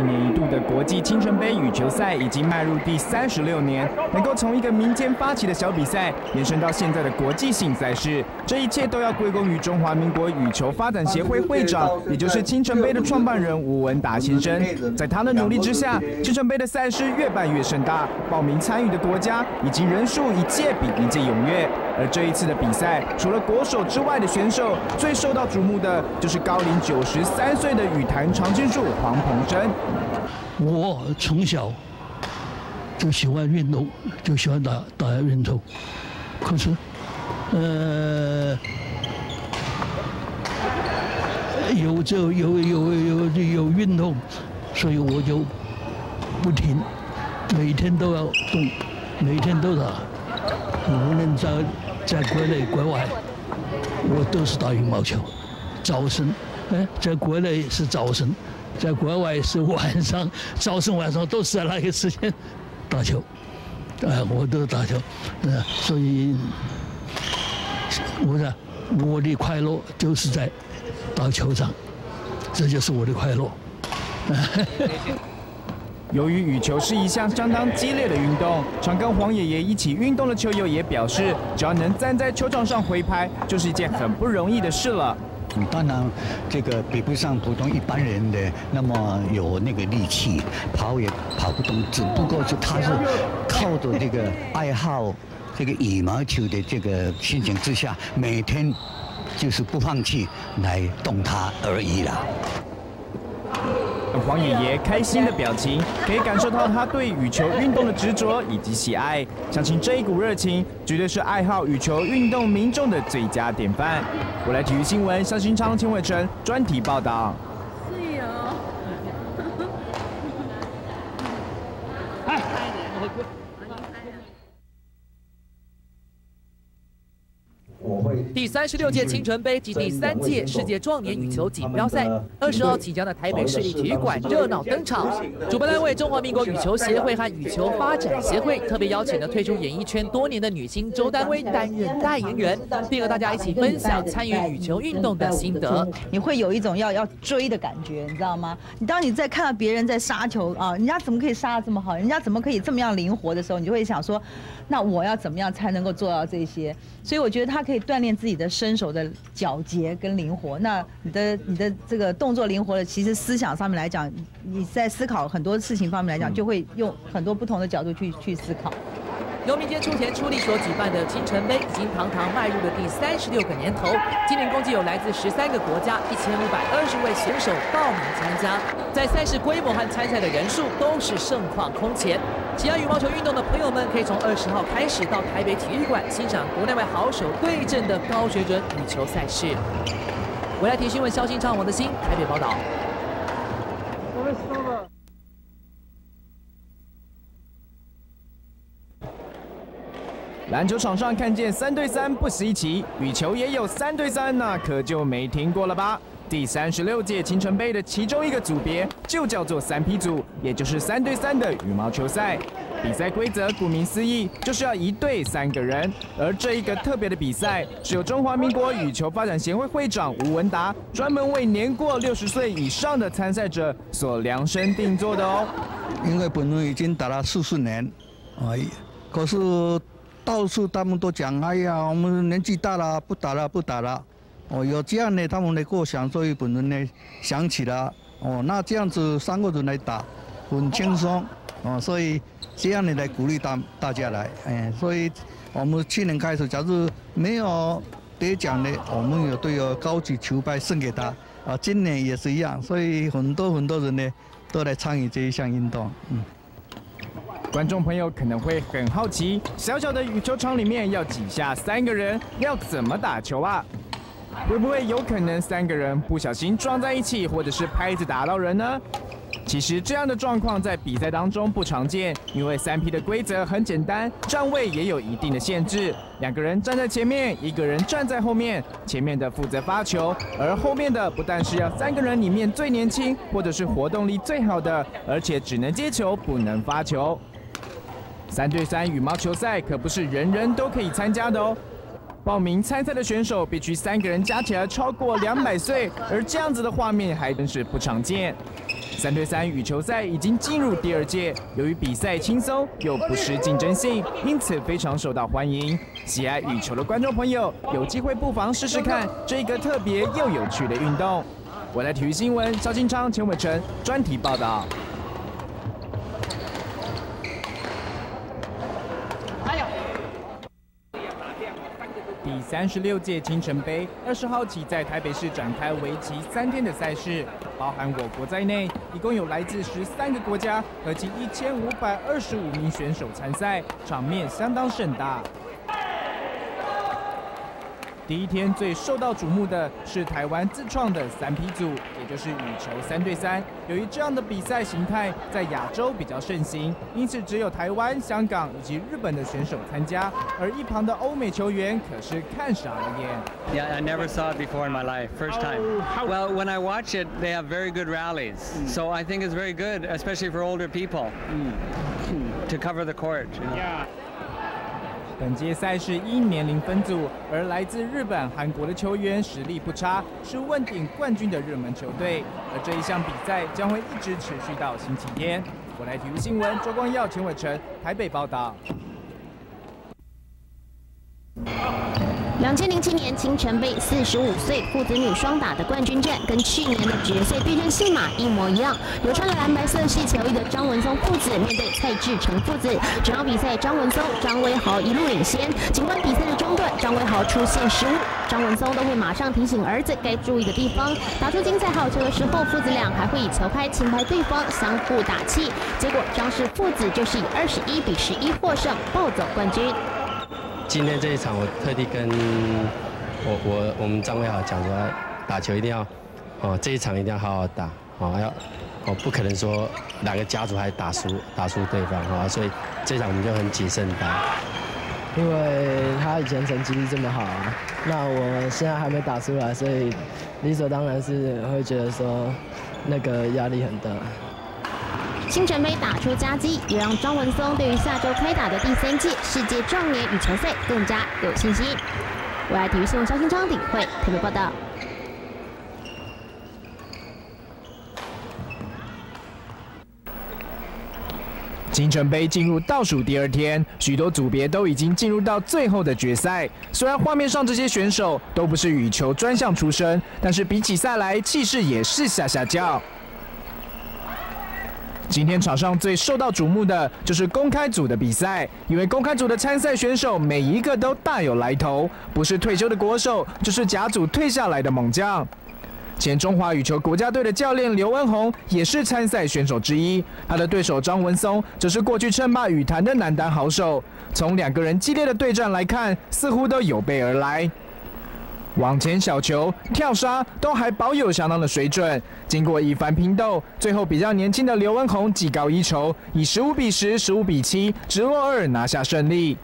一年一度的国际青春杯羽球赛已经迈入第三十六年，能够从一个民间发起的小比赛，延伸到现在的国际性赛事，这一切都要归功于中华民国羽球发展协会会长，也就是青春杯的创办人吴文达先生。在他的努力之下，青春杯的赛事越办越盛大，报名参与的国家以及人数一届比一届踊跃。而这一次的比赛，除了国手之外的选手，最受到瞩目的就是高龄九十三岁的羽坛常青树黄鹏生。我从小就喜欢运动，就喜欢打打运动。可是，呃，有这有有有有运动，所以我就不停，每天都要动，每天都打。无论在在国内国外，我都是打羽毛球。早晨，哎，在国内是早晨，在国外是晚上，早晨晚上都是在那个时间打球。哎，我都打球，嗯，所以，我的我的快乐就是在打球场，这就是我的快乐。由于羽球是一项相当激烈的运动，常跟黄爷爷一起运动的球友也表示，只要能站在球场上挥拍，就是一件很不容易的事了。当然，这个比不上普通一般人的那么有那个力气，跑也跑不动。只不过是他是靠着这个爱好这个羽毛球的这个心情之下，每天就是不放弃来动它而已了。黄爷爷开心的表情，可以感受到他对羽球运动的执着以及喜爱。相信这一股热情，绝对是爱好羽球运动民众的最佳典范。我来体育新闻，肖新昌、千伟成专题报道。第三十六届青春杯及第三届世界壮年羽球锦标赛，二十号即将在台北市立体育馆热闹登场。主办单位中华民国羽球协会和羽球发展协会特别邀请了退出演艺圈多年的女星周丹薇担任代言人，并和大家一起分享参与羽球运动的心得。你会有一种要要追的感觉，你知道吗？你当你在看到别人在杀球啊，人家怎么可以杀的这么好，人家怎么可以这么样灵活的时候，你就会想说，那我要怎么样才能够做到这些？所以我觉得他可以锻炼自己。你的身手的矫捷跟灵活，那你的你的这个动作灵活的，其实思想上面来讲，你在思考很多事情方面来讲，就会用很多不同的角度去去思考。由民间出钱出力所举办的金城杯，已经堂堂迈入了第三十六个年头。今年共计有来自十三个国家一千五百二十位选手报名参加，在赛事规模和参赛的人数都是盛况空前。喜爱羽毛球运动的朋友们，可以从二十号开始到台北体育馆欣赏国内外好手对阵的高水准羽球赛事。未来体新闻，肖新昌、王德兴台北报道。篮球场上看见三对三不稀奇，羽球也有三对三，那可就没听过了吧？第三十六届青城杯的其中一个组别就叫做三 P 组，也就是三对三的羽毛球赛。比赛规则顾名思义，就是要一队三个人。而这一个特别的比赛，是由中华民国羽球发展协会会长吴文达专门为年过六十岁以上的参赛者所量身定做的哦。因为本人已经打了四十年，哎，可是。到处他们都讲，哎呀，我们年纪大了，不打了，不打了。哦，有这样的他们的过想，所以本人呢想起了，哦，那这样子三个人来打，很轻松，哦，所以这样的来鼓励大大家来，哎，所以我们去年开始，假如没有得奖的，我们有都有高级球拍送给他，啊，今年也是一样，所以很多很多人呢都来参与这一项运动，嗯。观众朋友可能会很好奇，小小的羽球场里面要挤下三个人，要怎么打球啊？会不会有可能三个人不小心撞在一起，或者是拍子打到人呢？其实这样的状况在比赛当中不常见，因为三 P 的规则很简单，站位也有一定的限制，两个人站在前面，一个人站在后面，前面的负责发球，而后面的不但是要三个人里面最年轻，或者是活动力最好的，而且只能接球，不能发球。三对三羽毛球赛可不是人人都可以参加的哦。报名参赛的选手必须三个人加起来超过两百岁，而这样子的画面还真是不常见。三对三羽球赛已经进入第二届，由于比赛轻松又不失竞争性，因此非常受到欢迎。喜爱羽球的观众朋友，有机会不妨试试看这个特别又有趣的运动。我来体育新闻，肖金昌、钱伟成专题报道。第三十六届青城杯二十号起在台北市展开为期三天的赛事，包含我国在内，一共有来自十三个国家，合计一千五百二十五名选手参赛，场面相当盛大。第一天最受到瞩目的是台湾自创的三 P 组，也就是羽球三对三。由于这样的比赛形态在亚洲比较盛行，因此只有台湾、香港以及日本的选手参加，而一旁的欧美球员可是看傻了眼。Yeah, I never saw it before in my life. First time. Well, when I watch it, they have very good rallies. So I think it's very good, especially for older people, to cover the court. Yeah. 本届赛事因年龄分组，而来自日本、韩国的球员实力不差，是问鼎冠军的热门球队。而这一项比赛将会一直持续到星期天。我来体育新闻，周光耀、钱伟成，台北报道。两千零七年青城杯四十五岁父子女双打的冠军战，跟去年的决赛对阵戏码一模一样。有穿了蓝白色系球衣的张文松父子面对蔡志成父子，整场比赛张文松、张威豪一路领先。尽管比赛的中段张威豪出现失误，张文松都会马上提醒儿子该注意的地方。打出精彩好球的时候，父子俩还会以球拍轻拍对方，相互打气。结果张氏父子就是以二十一比十一获胜，暴走冠军。今天这一场，我特地跟我我我们张伟豪讲说，打球一定要哦，这一场一定要好好打，哦要哦不可能说哪个家族还打输打输对方哈，所以这场我们就很谨慎打。因为他以前成绩这么好啊，那我现在还没打出来，所以理所当然是会觉得说那个压力很大。星城杯打出佳绩，也让张文松对于下周开打的第三届世界壮年羽球赛更加有信心。我爱体育新闻肖新昌顶会特别报道。金城杯进入倒数第二天，许多组别都已经进入到最后的决赛。虽然画面上这些选手都不是羽球专项出身，但是比起赛来气势也是下下叫。今天场上最受到瞩目的就是公开组的比赛，因为公开组的参赛选手每一个都大有来头，不是退休的国手，就是甲组退下来的猛将。前中华羽球国家队的教练刘文宏也是参赛选手之一，他的对手张文松则是过去称霸羽坛的男单好手。从两个人激烈的对战来看，似乎都有备而来。往前小球、跳杀都还保有相当的水准。经过一番拼斗，最后比较年轻的刘文宏技高一筹，以十五比十、十五比七直落二拿下胜利。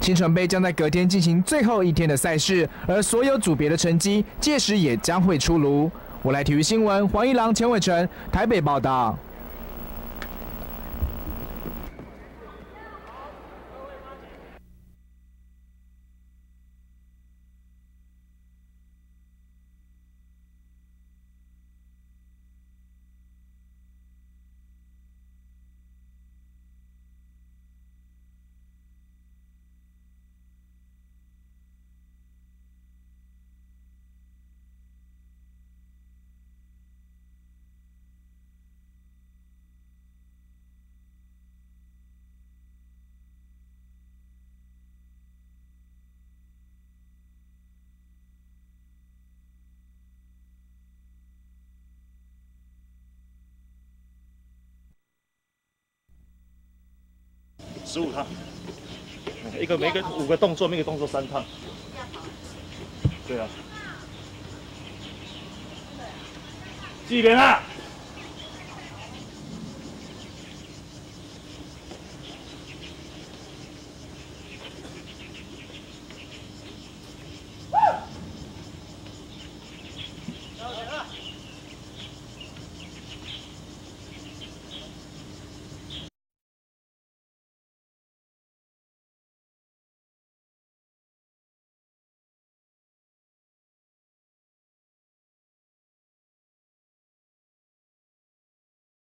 青城杯将在隔天进行最后一天的赛事，而所有组别的成绩届时也将会出炉。我来体育新闻，黄一郎、钱伟成，台北报道。十五趟，一个每个五个动作，每个动作三趟。对啊，几点了？